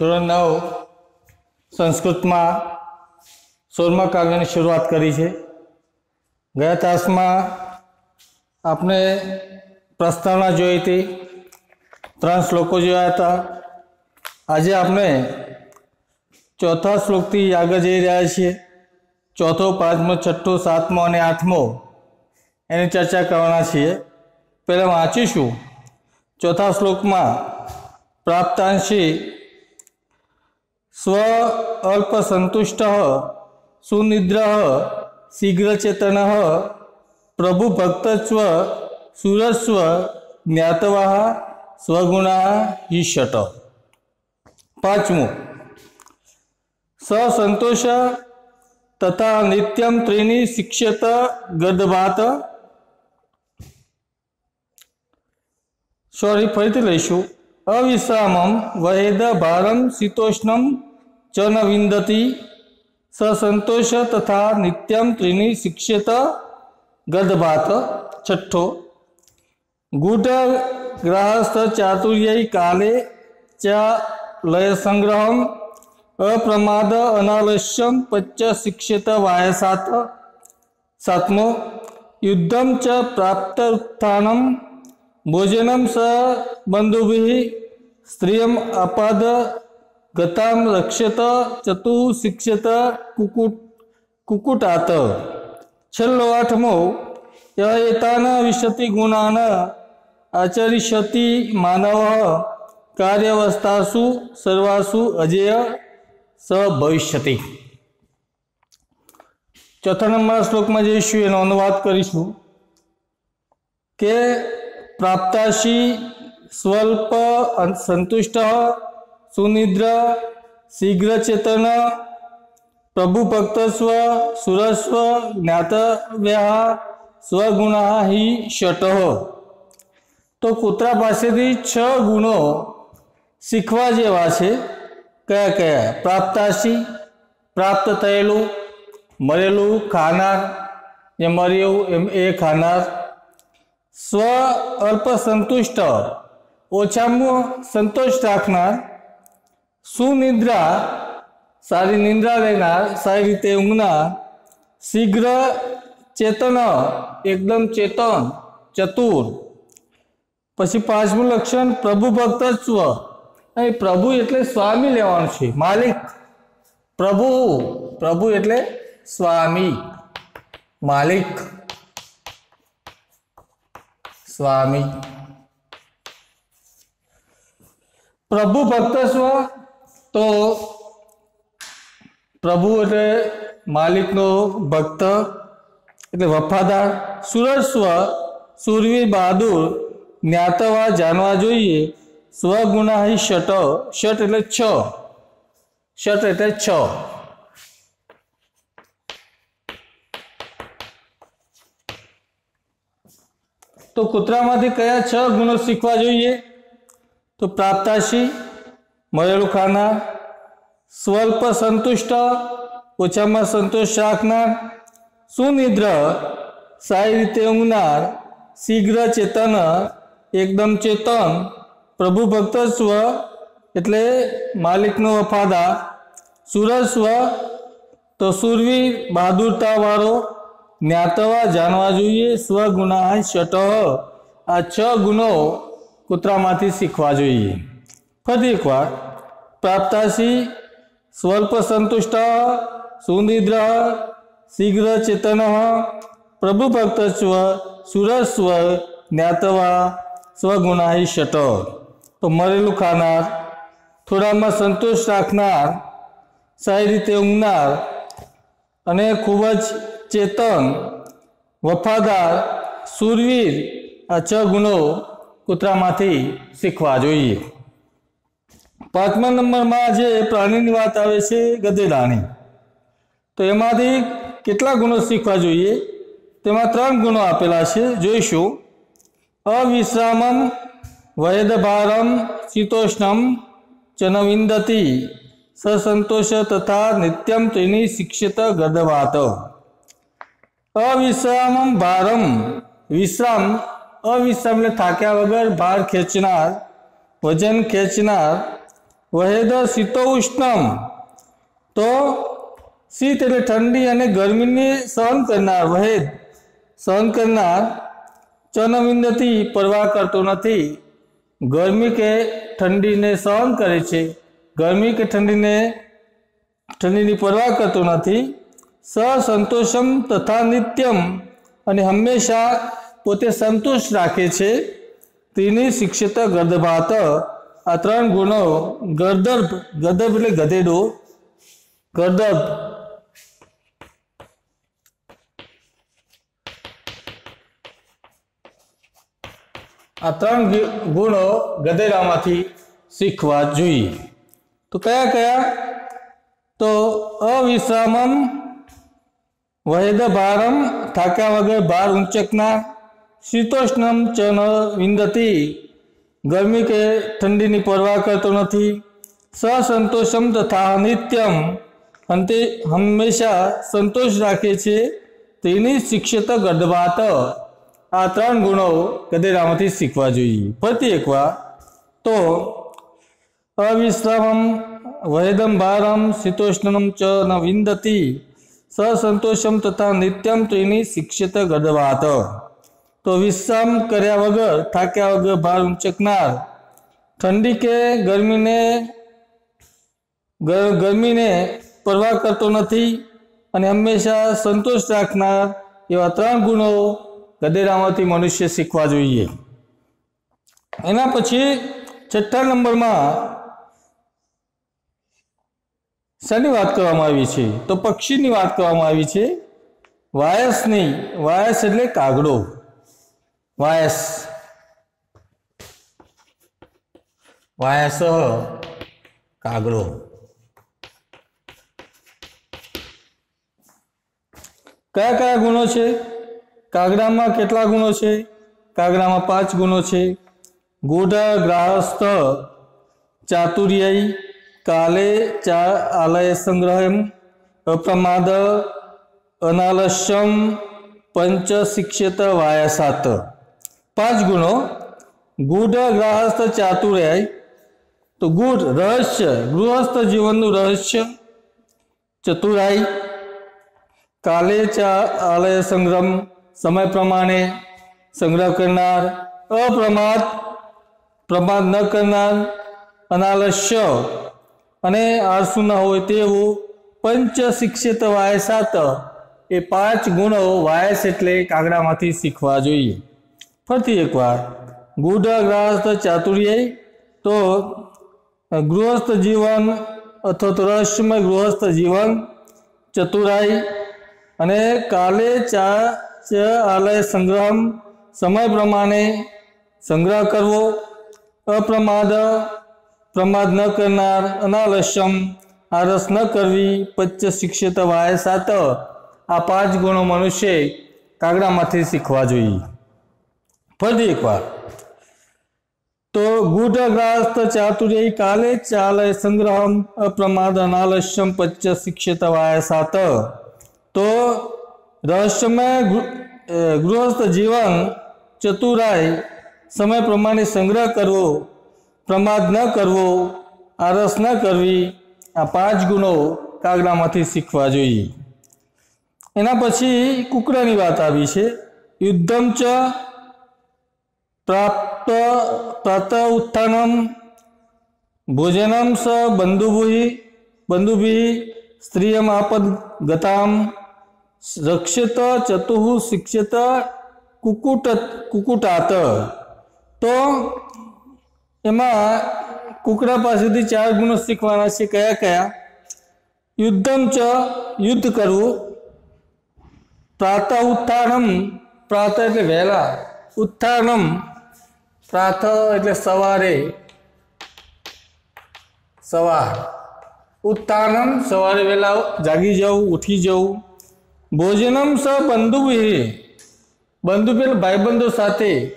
ધોરણ નવ સંસ્કૃતમાં સોરમા કાવ્યની શરૂઆત કરી છે. ગયા તાસમાં આપણે પ્રસ્તાવના જોઈ હતી. ત્રણ શ્લોકો જોયા હતા. આજે આપણે ચોથા શ્લોકથી આગળ જઈ રહ્યા છીએ. ચોથો, પાંચમો, છઠ્ઠો, સાતમો અને આઠમો એની ચર્ચા કરવાના છીએ. પહેલાં વાંચીશું. ચોથા શ્લોકમાં પ્રાપ્તાંશી સ્વ અલ્પ સંતુષ્ટ સુનિદ્ર, શીઘ્રચેતન પ્રભુ ભક્તસ્વ સુરસ્વ જ્ઞાતવા સ્વગુણા ઈષટ પાંચમું. સસંતોષ તથા નિત્યમ ત્રીની શિક્ષત ગદભાત સોરી, ફરીથી લઈશું. અવિશ્રામમ વહેદ ભારમ શીતોષ્ણમ ચ ન વિંદતી સસંતોષ તથા નિત્યમ ત્રીની શિક્ષિત ગદભાત છઠ્ઠો ગૂઢ ગ્રાહસ્થ ચાતુર્ય કાલે ચ લય સંગ્રહમ અપ્રમાદ અનાલસ્યમ પચ્ચ શિક્ષિત વાયસાત સાતમો યુદ્ધમ ચ પ્રાપ્ત ઉત્થાનમ ભોજનમ સ બંધુભિ સ્ત્રિયમ અપાદ ગતામ રક્ષત ચતુ શિક્ષત કુકુટ કુકુટાત છેલ્લો આઠમો એતાન વિશતિ ગુણાન આચરિષ્યતિ માનવ કાર્યવસ્થાસુ સર્વાસુ અજેય સ ભવિષ્યતિ ચોથા નંબરના શ્લોકમાં જઈશું એનો અનુવાદ કરીશું કે પ્રાપ્તાશી સ્વલ્પ સંતુષ્ટ સુનિદ્ર શીઘ્રચેતન પ્રભુ ભક્તસ્વ સુરસ્વ જ્ઞાતવ્ય સ્વગુણા હિ શટ તો કૂતરા પાસેથી છ ગુણો શીખવા જેવા છે કયા કયા પ્રાપ્તાશી પ્રાપ્ત થયેલું મરેલું ખાનાર જે મર્યું એમ એ ખાનાર સ્વ અલ્પ સંતુષ્ટ ઓછામાં સંતોષ રાખનાર સુનિદ્રા, સારી નિંદ્રા લેનાર, સારી રીતે ઊંઘનાર, શીઘ્ર ચેતન, એકદમ ચેતન, ચતુર. પછી પાંચમું લક્ષણ, પ્રભુ ભક્તત્વ અહીં પ્રભુ એટલે સ્વામી લેવાનું છે, માલિક. પ્રભુ પ્રભુ એટલે સ્વામી, માલિક. સ્વામી. પ્રભુ ભક્તસ્વ તો પ્રભુ એટલે માલિકનો ભક્ત, એટલે વફાદાર, સુરસ્વ, સુરવીર બહાદુર, જ્ઞાતવા જાણવા જોઈએ, સ્વગુણાહી શટ શટ એટલે છ. શટ એટલે છ. તો કૂતરામાંથી કયા છ ગુણો શીખવા જોઈએ? તો પ્રાપ્તાશી મળેલું ખાનાર સ્વલ્પ સંતુષ્ટ, ઓછામાં સંતોષ રાખનાર, સુનિદ્ર, સારી રીતે ઊંઘનાર, શીઘ્ર ચેતન, એકદમ ચેતન, પ્રભુ ભક્ત સ્વ, એટલે માલિકનો વફાદાર સુરસ્વ તો સુરવીર, બહાદુરતાવાળો, જ્ઞાતવા જાણવા જોઈએ સ્વગુણા શટ આ છ ગુણો કૂતરામાંથી શીખવા જોઈએ. ફરી એકવાર પ્રાપ્તાશી સ્વલ્પ સંતુષ્ટ, સુનિદ્ર, શીઘ્ર ચેતન, પ્રભુ ભક્તસ્વ સુરસ્વ, જ્ઞાતવા સ્વગુણાહી શટ તો મરેલું ખાનાર, થોડામાં સંતોષ રાખનાર, સારી રીતે ઊંઘનાર અને ખૂબ જ ચેતન, વફાદાર, સુરવીર આ છ ગુણો કૂતરામાંથી શીખવા જોઈએ. પાંચમા નંબરમાં જે પ્રાણીની વાત આવે છે ગધેડાની તો એમાંથી કેટલા ગુણો શીખવા જોઈએ? તેમાં ત્રણ ગુણો આપેલા છે. જોઈશું. અવિશ્રામમ, વૈદભારમ, શીતોષ્ણમ ચનવિંદતી સસંતોષ તથા નિત્યમ તેની શિક્ષિત ગદવાત અવિશ્રામમ, ભારમ, વિશ્રામ અવિશ્રામ એટલે થાક્યા વગર ભાર ખેંચનાર, વજન ખેંચનાર વહેદ શીત ઉષ્ણમ. તો શીત એટલે ઠંડી અને ગરમીને સહન કરનાર, વહેદ સહન કરનાર ચનવિંદથી પરવા કરતો નથી. ગરમી કે ઠંડીને સહન કરે છે. ગરમી કે ઠંડીને ઠંડીની પરવા કરતો નથી. સસંતોષમ તથા નિત્યમ અને હંમેશા પોતે સંતોષ રાખે છે. તેની શિક્ષિત ગર્દભાત આ ત્રણ ગુણો ગર્દભ ગર્દભ એટલે ગધેડો ગર્દભ આ ત્રણ ગુણો ગધેડામાંથી શીખવા જોઈએ. તો કયા કયા? તો અવિશ્રામમ વહેદ ભારમ થાક્યા વગર ભાર ઊંચકના, શીતોષ્ણમ ચ વિંદતી. ગરમી કે ઠંડીની પરવા કરતો નથી. સસંતોષમ તથા નિત્યમ અંતે હંમેશા સંતોષ રાખે છે. તેની શિક્ષિત ગર્દવાત આ ત્રણ ગુણો ગધેડામાંથી શીખવા જોઈએ. ફરી એકવાર. તો, અવિશ્રમમ વહેદમ ભારમ શીતોષ્ણમ ચ ન વિંદતી. સસંતોષમ તથા નિત્યમ તેની શિક્ષિત ગદવાત તો વિશ્રામ કર્યા વગર, થાક્યા વગર ભાર ઉંચકનાર. ઠંડી કે ગરમીને ગરમીને પરવા કરતો નથી અને હંમેશા સંતોષ રાખનાર એવા ત્રણ ગુણો ગધેડામાંથી મનુષ્ય શીખવા જોઈએ. એના પછી છઠ્ઠા નંબરમાં શાની વાત કરવામાં આવી છે? તો પક્ષીની વાત કરવામાં આવી છે. વાયસની, વાયસ એટલે કાગડો. વાયસ. વાયસ કાગડો. કયા કયા ગુણો છે? કાગડામાં કેટલા ગુણો છે? કાગડામાં પાંચ ગુણો છે. ગોઢા, ગ્રાહસ્થ, ચાતુર્યય, કાલે, ચા, આલય સંગ્રહમ અપ્રમાદ અનાલસ્યમ પંચ શિક્ષિત વાયસાત. પાંચ ગુણો. ગુઢ ગ્રહસ્થ ચાતુર્યાય તો ગુઢ રહસ્ય, ગૃહસ્થ જીવનનું રહસ્ય. ચતુરાઈ. કાલે ચા સંગ્રમ. સમય પ્રમાણે સંગ્રહ કરનાર. અપ્રમાદ. પ્રમાદ ન કરનાર. અનાલસ્ય. અને આળસુ ન હોય તેવું પંચ શિક્ષિત વાયસાત એ પાંચ ગુણો વાયસ એટલે કાગડામાંથી શીખવા જોઈએ. ફરીથી એકવાર. ગુઢ ગ્રહસ્થ ચાતુર્ય, તો ગૃહસ્થ જીવન અથવા તો રહસ્યમય ગૃહસ્થ જીવન, ચતુરાઈ અને કાલે ચા ચ આલય સંગ્રહ સમય પ્રમાણે સંગ્રહ કરવો, અપ્રમાદ, પ્રમાદ ન કરનાર, અનાલસ્યમ, આરસ ન કરવી પચ્ચ શિક્ષિત વાય સાત, આ પાંચ ગુણો મનુષ્ય કાગડામાંથી શીખવા જોઈએ. ફરી એકવાર. તો ગૂઢ ગ્રાસ્ત ચાતુર્ય કાલે ચાલે સંગ્રહમ અપ્રમાદ અનાલસ્યમ પચ્ચ શિક્ષિત વાયસાત તો રહસ્યમય ગૃહસ્થ જીવન ચતુરાય સમય પ્રમાણે સંગ્રહ કરવો, પ્રમાદ ન કરવો, આરસ ન કરવી, આ પાંચ ગુણો કાગડામાંથી શીખવા જોઈએ. એના પછી કુકરાની વાત આવી છે. યુદ્ધમ ચ પ્રાપ્ત પ્રાત ઉત્થાનમ ભોજનમ સ બંધુભુઃ બંધુભિः સ્ત્રિયમ આપદ ગતામ રક્ષિત ચતુઃ શિક્ષિત કુકુટ કુકુટાત તો એમાં કુકડા પાસેથી ચાર ગુણો શીખવાના છે કયા કયા યુદ્ધમ ચ યુદ્ધ કરવું પ્રાતઃ ઉત્થાનમ પ્રાતઃ એટલે વહેલા ઉત્થાનમ પ્રાતઃ એટલે સવારે. સવાર. ઉત્થાનમ સવારે વહેલા જાગી જવું ઉઠી જવું ભોજનમ સ બંધુભિ બંધુ પેલ ભાઈબંધો સાથે,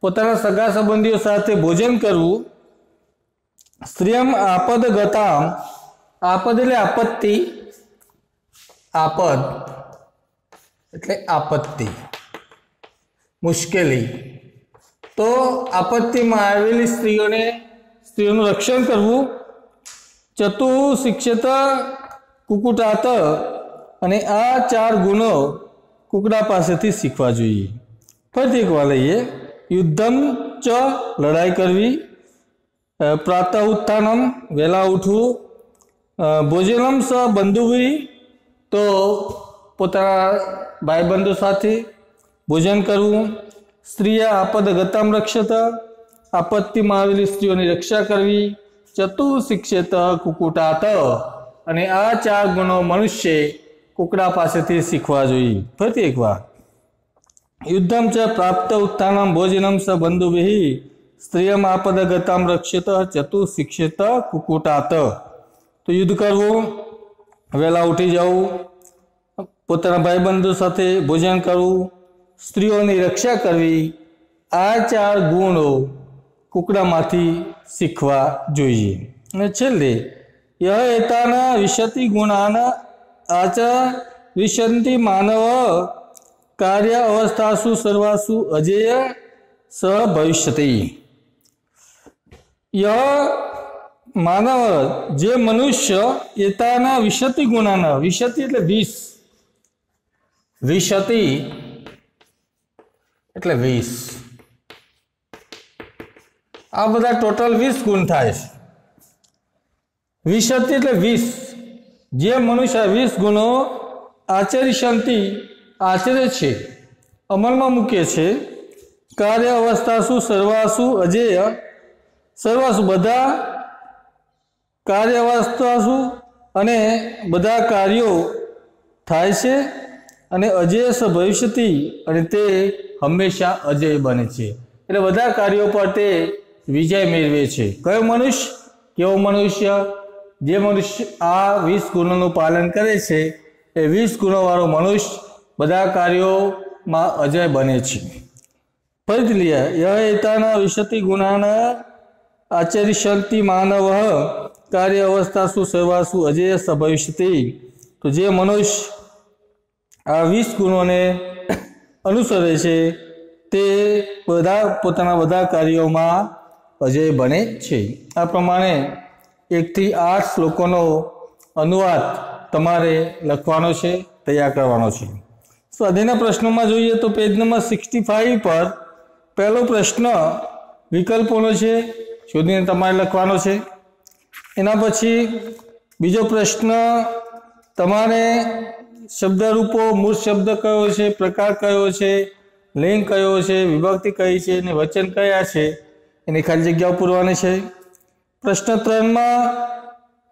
પોતાના સગા સંબંધીઓ સાથે ભોજન કરવું. સ્ત્રીયમ આપદ ગતામ. આપદ એટલે આપત્તિ. આપદ. એટલે આપત્તિ. મુશ્કેલી. તો આપત્તિમાં આવેલી સ્ત્રીઓને સ્ત્રીઓનું રક્ષણ કરવું ચતુ શિક્ષિત કુકુટાત અને આ ચાર ગુણો કુકડા પાસેથી શીખવા જોઈએ. ફરીથી એકવાર લઈએ. યુદ્ધમ ચ લડાઈ કરવી પ્રાતઃ ઉત્થાનમ, વહેલા ઉઠવું ભોજનમ સ બંધુવી, તો પોતાના ભાઈબંધો સાથે ભોજન કરવું સ્ત્રીએ આપદ ગતમ રક્ષત આપત્તિમાં આવેલી સ્ત્રીઓની રક્ષા કરવી ચતુ શિક્ષિત, કુકુટાત. અને આ ચાર ગુણો મનુષ્ય કુકડા પાસેથી શીખવા જોઈએ. ફરીથી એકવાર. યુદ્ધમ ચ પ્રાપ્ત ઉત્થાનમ ભોજનમ સ બંધુભિ. સ્ત્રીયમ આપદ ગતમ રક્ષિત ચતુ શિક્ષિત, કુકુટાત. તો યુદ્ધ કરવું, વહેલા ઉઠી જવું, પોતાના ભાઈબંધો સાથે ભોજન કરવું સ્ત્રીઓની રક્ષા કરવી આ ચાર ગુણો કુકડામાંથી શીખવા જોઈએ. અને છેલ્લે યહ એતાના વિશતિ ગુણાના આચાર વિશંતિ માનવ કાર્ય અવસ્થાસુ સર્વાસુ અજેય સ ભવિષ્યતિ. ય માનવ જે મનુષ્ય એતાના વિશતિ ગુણાના, વિશતિ એટલે વીસ. વિશતિ એટલે વીસ. આ બધા ટોટલ વીસ ગુણ થાય છે. વિશતિ એટલે વીસ. જે મનુષ્ય વીસ ગુણો આચરી શાંતિ આચરે છે, અમલમાં મૂકે છે, કાર્ય શું, સર્વાસુ અજેય? સર્વાસુ બધા કાર્ય અવસ્થા શું? અને બધા કાર્યો થાય છે અને અજેય ભવિષ્યથી અને તે હંમેશા અજય બને છે. એટલે બધા કાર્યો પર તે વિજય મેળવે છે. કયો મનુષ્ય? કેવો મનુષ્ય? જે મનુષ્ય આ વીસ ગુણોનું પાલન કરે છે, એ વીસ ગુણોવાળો મનુષ્ય બધા કાર્યોમાં અજય બને છે. ફરીથી લઈએ. યહ એતાના ગુણાના શક્તિ માનવ કાર્ય અવસ્થાસુ શું અજેય સ ભવિષ્યથી? તો જે મનુષ્ય આ વીસ ગુણોને અનુસરે છે. તે બધા પોતાના બધા કાર્યોમાં અજય બને છે. આ પ્રમાણે એકથી આઠ શ્લોકોનો અનુવાદ તમારે લખવાનો છે, તૈયાર કરવાનો છે. સ્વાધીના પ્રશ્નોમાં જોઈએ તો પેજ નંબર સિક્સટી ફાઇવ પર પહેલો પ્રશ્ન વિકલ્પોનો છે, શોધીને તમારે લખવાનો છે. એના પછી બીજો પ્રશ્ન તમારે શબ્દરૂપો, મૂળ શબ્દ કયો છે, પ્રકાર કયો છે, લિંગ કયો છે, વિભક્તિ કઈ છે અને વચન કયા છે, એની ખાલી જગ્યાઓ પૂરવાની છે. પ્રશ્ન ત્રણમાં,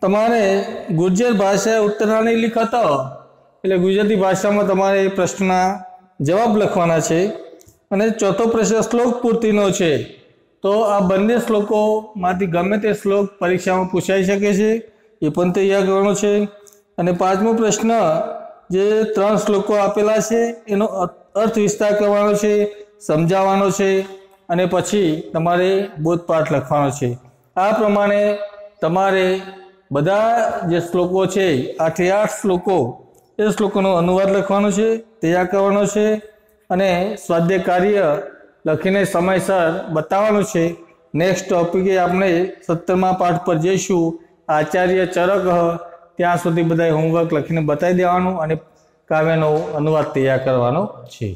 તમારે ગુર્જર ભાષા ઉત્તરાણી લિખત, એટલે ગુજરાતી ભાષામાં તમારે એ પ્રશ્નના જવાબ લખવાના છે. અને ચોથો પ્રશ્ન, શ્લોક પૂર્તિનો છે. તો આ બંને શ્લોકોમાંથી ગમે તે શ્લોક પરીક્ષામાં પૂછાઈ શકે છે, એ પણ તૈયાર કરવાનો છે. અને પાંચમો પ્રશ્ન જે ત્રણ શ્લોકો આપેલા છે, એનો અર્થ વિસ્તાર કરવાનો છે, સમજાવવાનો છે અને પછી તમારે બોધપાઠ લખવાનો છે. આ પ્રમાણે તમારે બધા જે શ્લોકો છે, આઠે આઠ શ્લોકો, એ શ્લોકોનો અનુવાદ લખવાનો છે, તૈયાર કરવાનો છે અને સ્વાધ્યાય કાર્ય લખીને સમયસર બતાવવાનું છે. નેક્સ્ટ ટોપિકે આપણે સત્તરમા પાઠ પર જઈશું. આચાર્ય ચરક ત્યાં સુધી બધા હોમવર્ક લખીને બતાવી દેવાનું અને કાવ્યનો અનુવાદ તૈયાર કરવાનો છે.